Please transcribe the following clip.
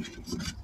フフ。